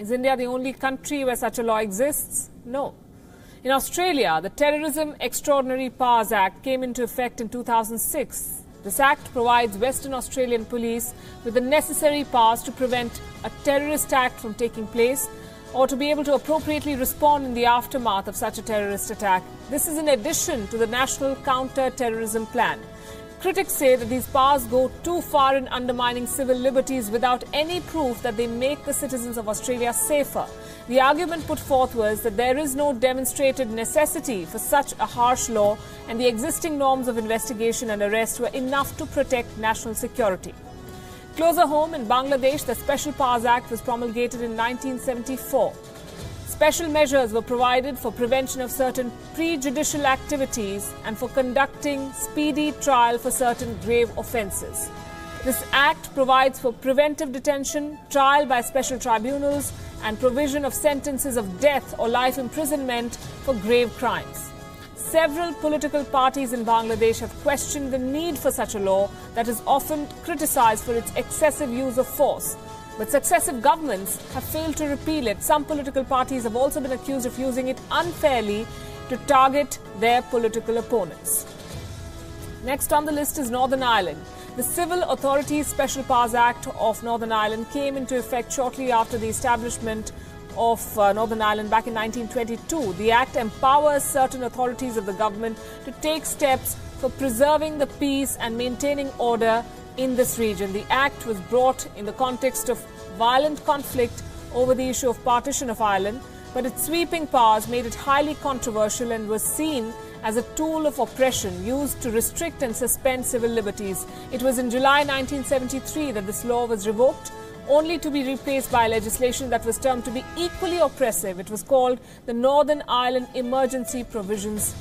Is India the only country where such a law exists? No. In Australia, the Terrorism Extraordinary Powers Act came into effect in 2006. This act provides Western Australian police with the necessary powers to prevent a terrorist act from taking place or to be able to appropriately respond in the aftermath of such a terrorist attack. This is in addition to the National Counter Terrorism Plan. Critics say that these powers go too far in undermining civil liberties without any proof that they make the citizens of Australia safer. The argument put forth was that there is no demonstrated necessity for such a harsh law and the existing norms of investigation and arrest were enough to protect national security. Closer home in Bangladesh, the Special Powers Act was promulgated in 1974. Special measures were provided for prevention of certain prejudicial activities and for conducting speedy trial for certain grave offences. This act provides for preventive detention, trial by special tribunals, and provision of sentences of death or life imprisonment for grave crimes. Several political parties in Bangladesh have questioned the need for such a law that is often criticized for its excessive use of force. But successive governments have failed to repeal it. Some political parties have also been accused of using it unfairly to target their political opponents. Next on the list is Northern Ireland. The Civil Authorities Special Powers Act of Northern Ireland came into effect shortly after the establishment of uh, Northern Ireland back in 1922. The Act empowers certain authorities of the government to take steps for preserving the peace and maintaining order in this region. The Act was brought in the context of violent conflict over the issue of partition of Ireland, but its sweeping powers made it highly controversial and was seen as a tool of oppression used to restrict and suspend civil liberties. It was in July 1973 that this law was revoked only to be replaced by legislation that was termed to be equally oppressive. It was called the Northern Ireland Emergency Provisions